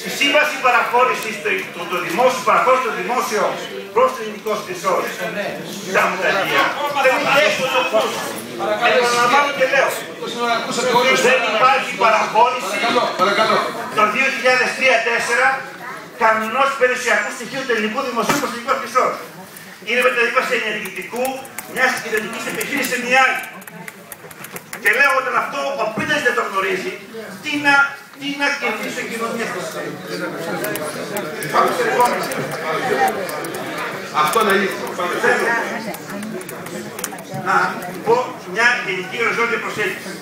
Στη σύμβαση παραχώρησης του το δημόσιο, παραχώρησης το δημόσιο προς το ελληνικό χρυσό. Τα μουταλία. Δεν υπάρχει το κούστο. Επαναλαμβάνω και λέω. Δεν υπάρχει παραχώρηση το 2003-2004 κανονός περιουσιακού στοιχείου του ελληνικού δημοσίου προς το ελληνικό χρυσό. Είναι μεταδίπαση ενεργητικού μιας ιδιωτική επιχείρησης σε μια άλλη. Και λέω όταν αυτό ο Πίτας δεν το γνωρίζει, τι να, τι να κερδίσει η κοινωνία. Πάμε στο επόμενο. Αυτό να είναι. Να πω μια γενική οριζόντια προσέγγιση.